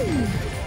Uhum.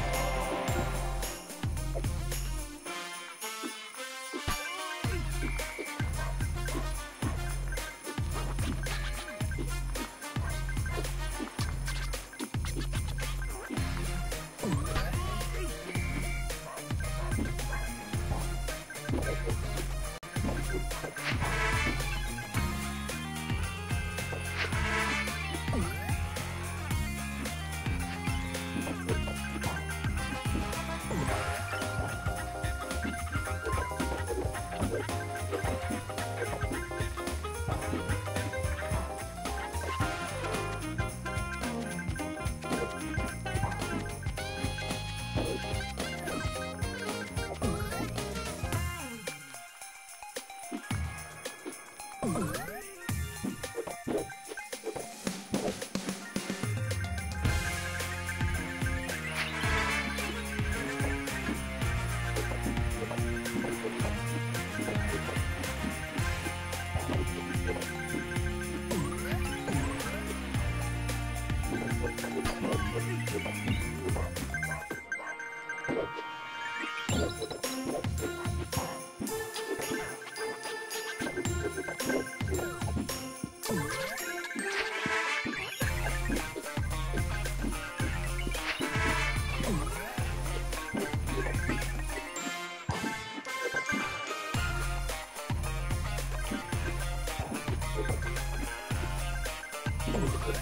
Thank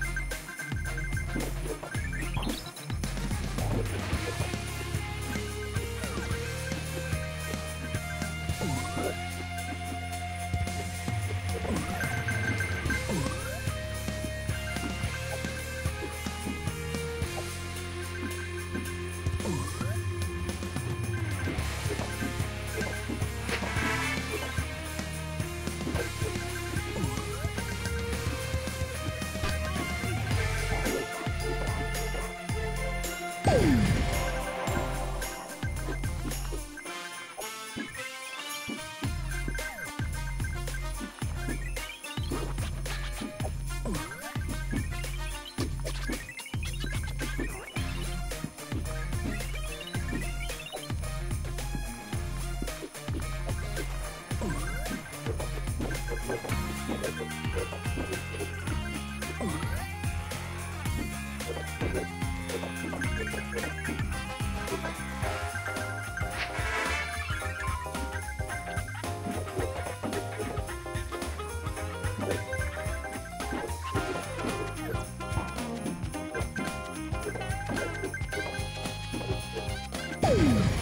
you Woo! Boom!